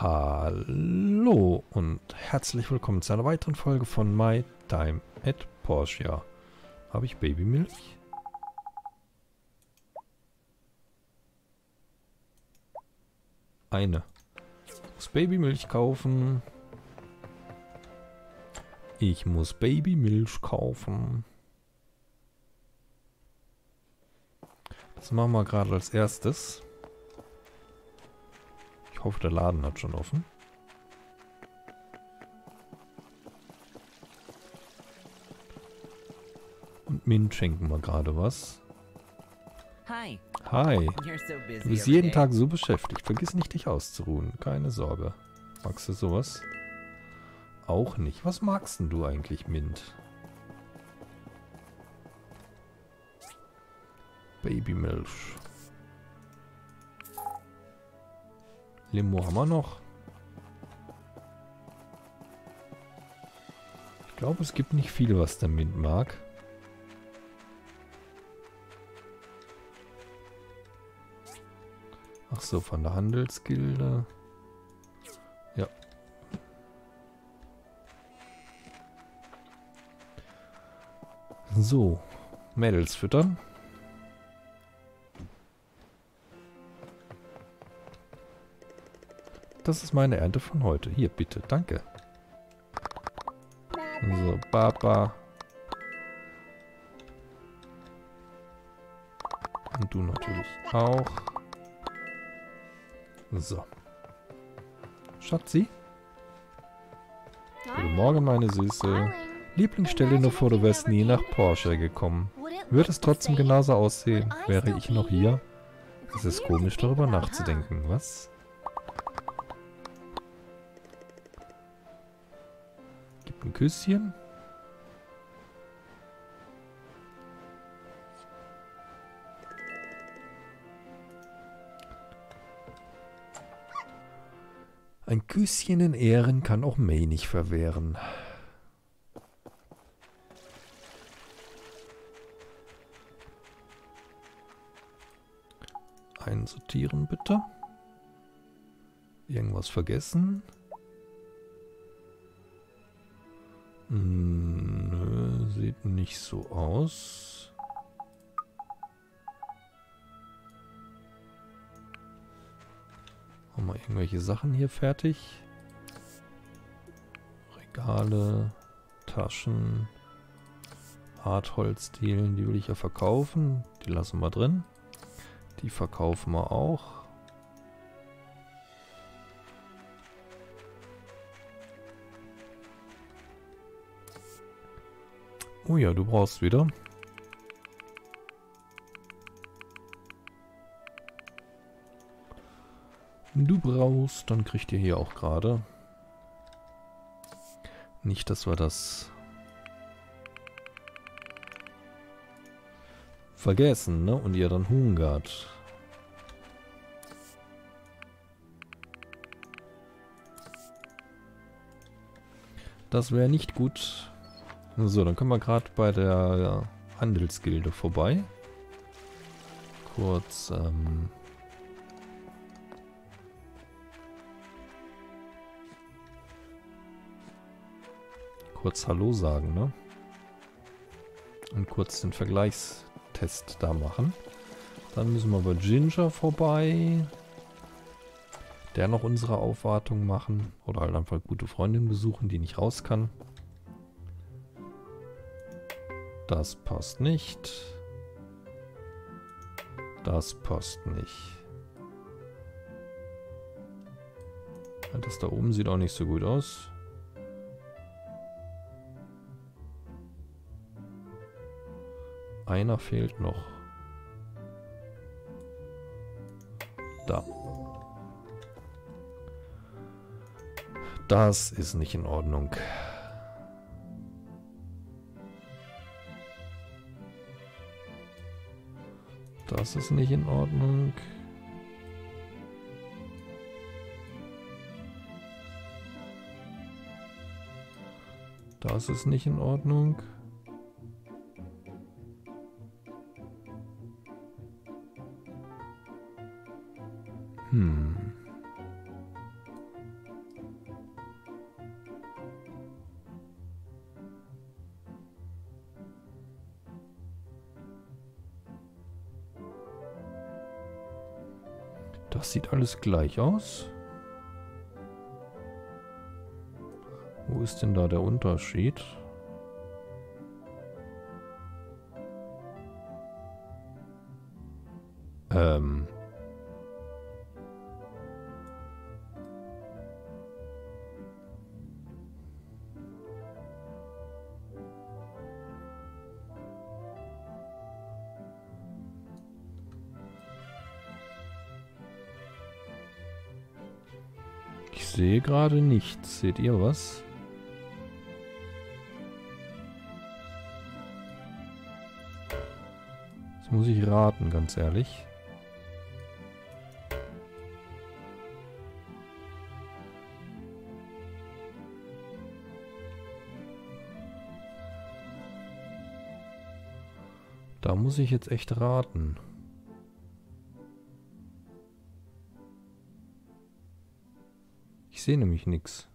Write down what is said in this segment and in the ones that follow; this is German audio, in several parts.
Hallo und herzlich willkommen zu einer weiteren Folge von My Time at Porsche. Habe ich Babymilch? Eine. Ich muss Babymilch kaufen. Ich muss Babymilch kaufen. Das machen wir gerade als erstes. Ich hoffe, der Laden hat schon offen. Und Mint schenken wir gerade was. Hi. Hi. Du bist jeden. Tag so beschäftigt. Vergiss nicht, dich auszuruhen. Keine Sorge. Magst du sowas? Auch nicht. Was magst denn du eigentlich, Mint? Babymilch. Limo haben wir noch. Ich glaube, es gibt nicht viel, was der Mint mag. Ach so, von der Handelsgilde. Ja. So, Mädels füttern. Das ist meine Ernte von heute. Hier, bitte. Danke. So, Papa. Und du natürlich auch. So. Schatzi. Guten Morgen, meine Süße. Lieblingsstelle nur vor, du wärst nie nach Porsche gekommen. Würde es trotzdem genauso aussehen, wäre ich noch hier? Es ist komisch, darüber nachzudenken, was? Küsschen. Ein Küsschen in Ehren kann auch May nicht verwehren. Einsortieren bitte. Irgendwas vergessen? Nö, sieht nicht so aus. Haben wir irgendwelche Sachen hier fertig? Regale, Taschen, Hartholzdielen, die will ich ja verkaufen. Die lassen wir drin. Die verkaufen wir auch. Oh ja, du brauchst wieder. Du brauchst, dann kriegt ihr hier auch gerade. Nicht, dass wir das vergessen, ne? Und ihr dann hungert. Das wäre nicht gut. So, dann können wir gerade bei der Handelsgilde vorbei. Kurz, ähm... Kurz Hallo sagen, ne? Und kurz den Vergleichstest da machen. Dann müssen wir bei Ginger vorbei. Der noch unsere Aufwartung machen. Oder halt einfach gute Freundin besuchen, die nicht raus kann. Das passt nicht. Das passt nicht. Das da oben sieht auch nicht so gut aus. Einer fehlt noch. Da. Das ist nicht in Ordnung. Das ist nicht in Ordnung. Das ist nicht in Ordnung. Hm. Sieht alles gleich aus. Wo ist denn da der Unterschied? Ähm. Sehe gerade nichts. Seht ihr was? Das muss ich raten, ganz ehrlich. Da muss ich jetzt echt raten. Sehe nämlich nichts.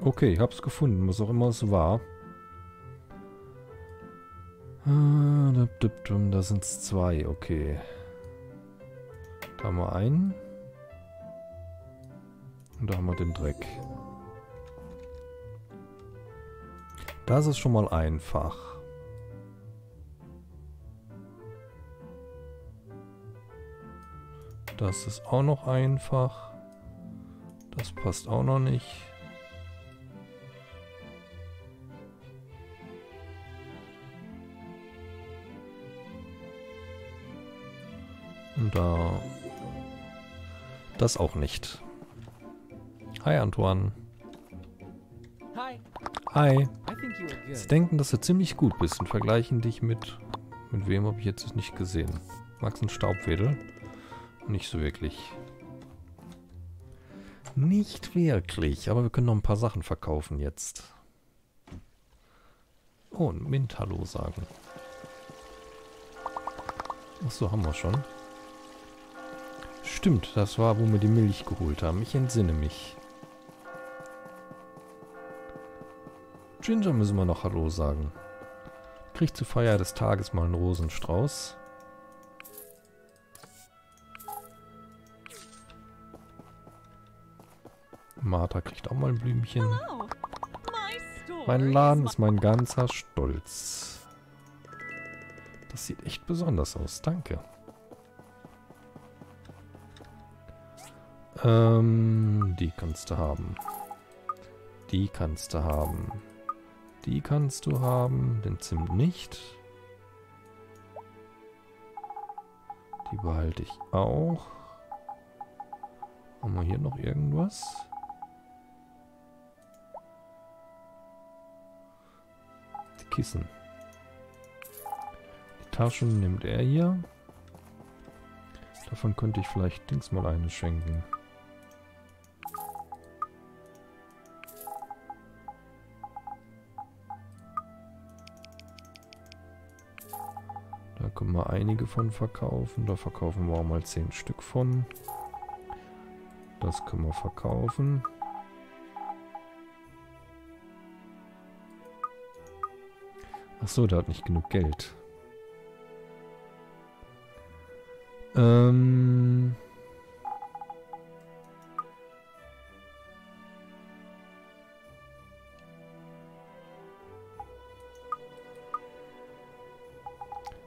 Okay, ich hab's gefunden, was auch immer es war. Ah, da sind's zwei, okay. Da haben wir einen. Und da haben wir den Dreck. Das ist schon mal einfach. Das ist auch noch einfach. Das passt auch noch nicht. Und da... Das auch nicht. Hi, Antoine. Hi. Hi. Sie denken, dass du ziemlich gut bist und vergleichen dich mit... Mit wem habe ich jetzt nicht gesehen? Max ein Staubwedel? Nicht so wirklich. Nicht wirklich, aber wir können noch ein paar Sachen verkaufen jetzt. Oh, und Mint Hallo sagen. Achso, haben wir schon. Stimmt, das war, wo wir die Milch geholt haben. Ich entsinne mich. Ginger müssen wir noch Hallo sagen. Kriegt zur Feier des Tages mal einen Rosenstrauß. Martha kriegt auch mal ein Blümchen. Mein Laden ist mein ganzer Stolz. Das sieht echt besonders aus. Danke. Ähm, die kannst du haben. Die kannst du haben. Die kannst du haben. Den Zimt nicht. Die behalte ich auch. Haben wir hier noch irgendwas? Kissen. Die Taschen nimmt er hier. Davon könnte ich vielleicht Dings mal eine schenken. Da können wir einige von verkaufen. Da verkaufen wir auch mal 10 Stück von. Das können wir verkaufen. Ach so, der hat nicht genug Geld. Ähm...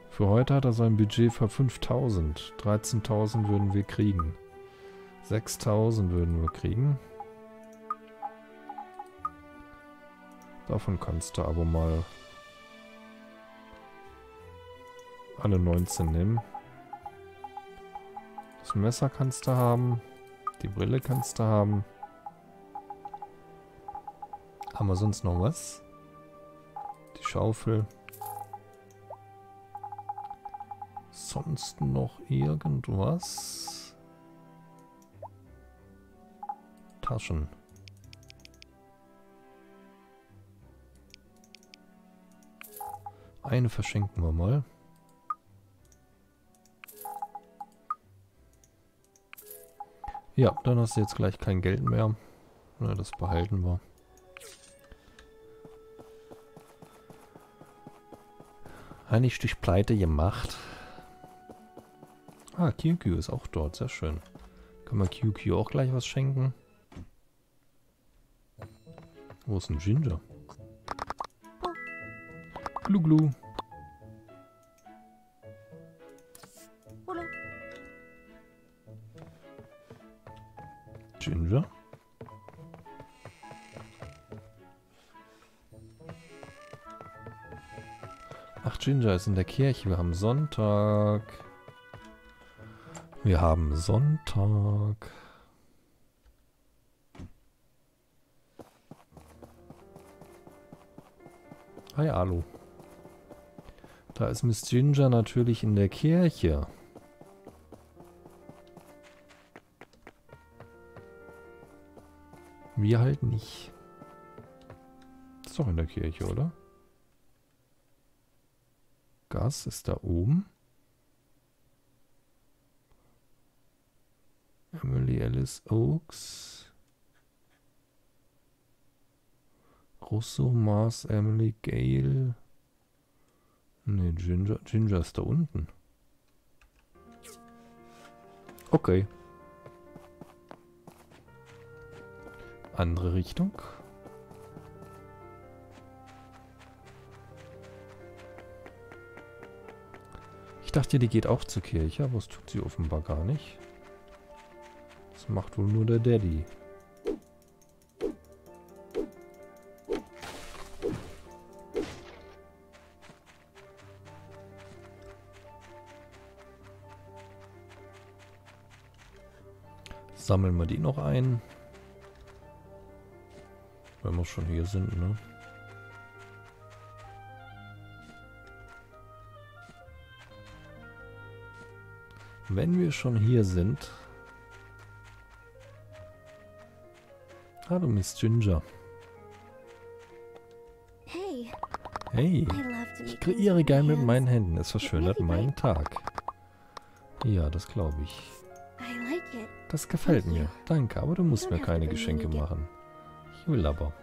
Für heute hat er sein Budget für 5000. 13.000 würden wir kriegen. 6000 würden wir kriegen. Davon kannst du aber mal alle 19 nehmen. Das Messer kannst du haben. Die Brille kannst du haben. Haben wir sonst noch was? Die Schaufel. Sonst noch irgendwas? Taschen. Eine verschenken wir mal. Ja, dann hast du jetzt gleich kein Geld mehr. Na, das behalten wir. Eigentlich durch Pleite gemacht. Ah, QQ ist auch dort. Sehr schön. Kann man QQ auch gleich was schenken? Wo ist ein Ginger? Glu glu. Ginger? Ach, Ginger ist in der Kirche. Wir haben Sonntag. Wir haben Sonntag. Hi, Alu. Da ist Miss Ginger natürlich in der Kirche. Wir halt nicht. Ist doch in der Kirche, oder? Gas ist da oben. Emily Alice Oaks. Russo, Mars, Emily, Gale. Ne, Ginger, Ginger ist da unten. Okay. Andere Richtung. Ich dachte, die geht auch zur Kirche, aber das tut sie offenbar gar nicht. Das macht wohl nur der Daddy. Sammeln wir die noch ein. Wenn wir schon hier sind, ne? Wenn wir schon hier sind. Hallo Miss Ginger. Hey, Hey, ich kreiere with mit meinen. Händen. Es verschönert meinen Tag. Ja, das glaube ich. Das gefällt mir. Danke, aber du musst mir keine Geschenke machen. Ich will aber.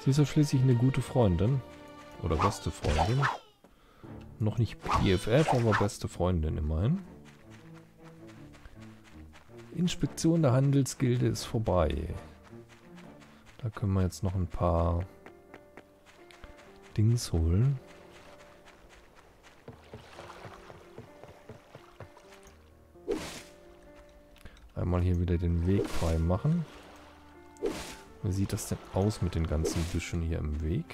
Sie ist ja schließlich eine gute Freundin. Oder beste Freundin. Noch nicht BFF, aber beste Freundin immerhin. Inspektion der Handelsgilde ist vorbei. Da können wir jetzt noch ein paar Dings holen. Einmal hier wieder den Weg frei machen. Wie sieht das denn aus mit den ganzen Büschen hier im Weg?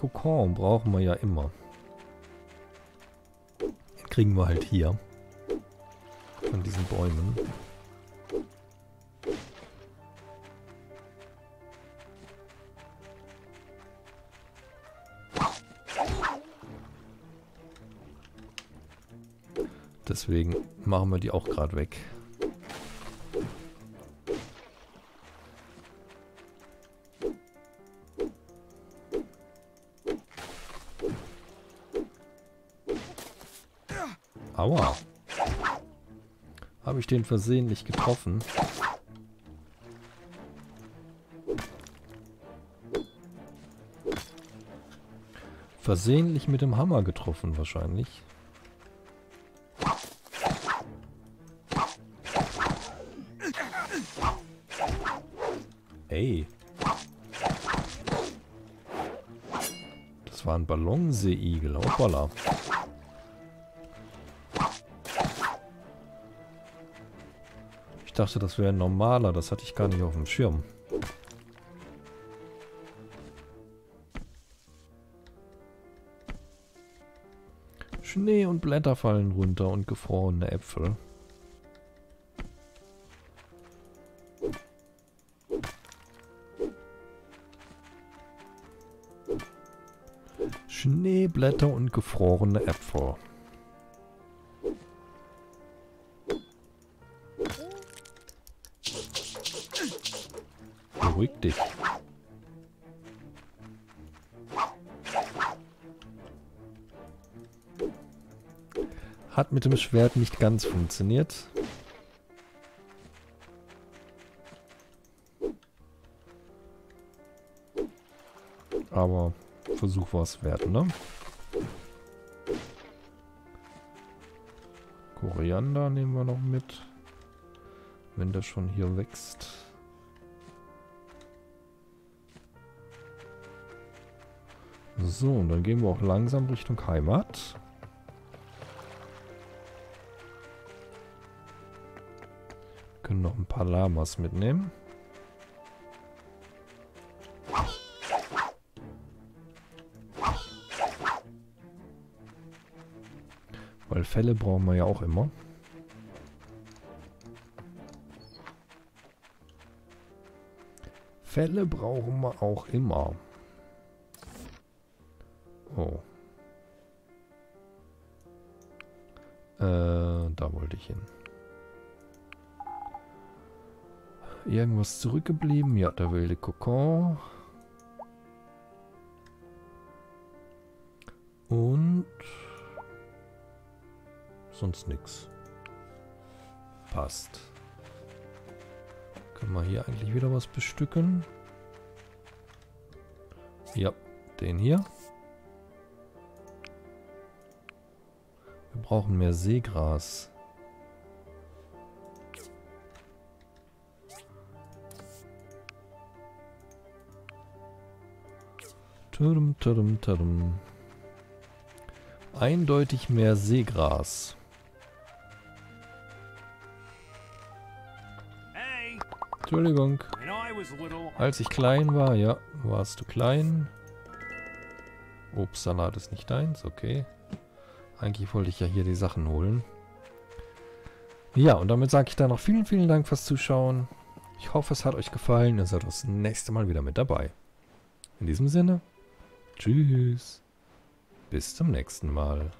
Kokon brauchen wir ja immer. Den kriegen wir halt hier. Von diesen Bäumen. Deswegen machen wir die auch gerade weg. Den versehentlich getroffen? Versehentlich mit dem Hammer getroffen wahrscheinlich. Ey. Das war ein Ballonseeigel. Hoppala. Ich dachte, das wäre ein normaler. Das hatte ich gar nicht auf dem Schirm. Schnee und Blätter fallen runter und gefrorene Äpfel. Schneeblätter und gefrorene Äpfel. Beruhig dich. Hat mit dem Schwert nicht ganz funktioniert. Aber Versuch war es wert, ne? Koriander nehmen wir noch mit. Wenn der schon hier wächst. So, und dann gehen wir auch langsam Richtung Heimat. Können noch ein paar Lamas mitnehmen. Weil Fälle brauchen wir ja auch immer. Fälle brauchen wir auch immer. Äh, da wollte ich hin. Irgendwas zurückgeblieben? Ja, der wilde Kokon. Und sonst nichts. Passt. Können wir hier eigentlich wieder was bestücken? Ja, den hier. Brauchen mehr Seegras. Tudum, tudum, tudum. Eindeutig mehr Seegras. Entschuldigung. Als ich klein war, ja, warst du klein. Obstsalat ist nicht deins, okay. Eigentlich wollte ich ja hier die Sachen holen. Ja, und damit sage ich dann noch vielen, vielen Dank fürs Zuschauen. Ich hoffe, es hat euch gefallen. Ihr seid das nächste Mal wieder mit dabei. In diesem Sinne, tschüss. Bis zum nächsten Mal.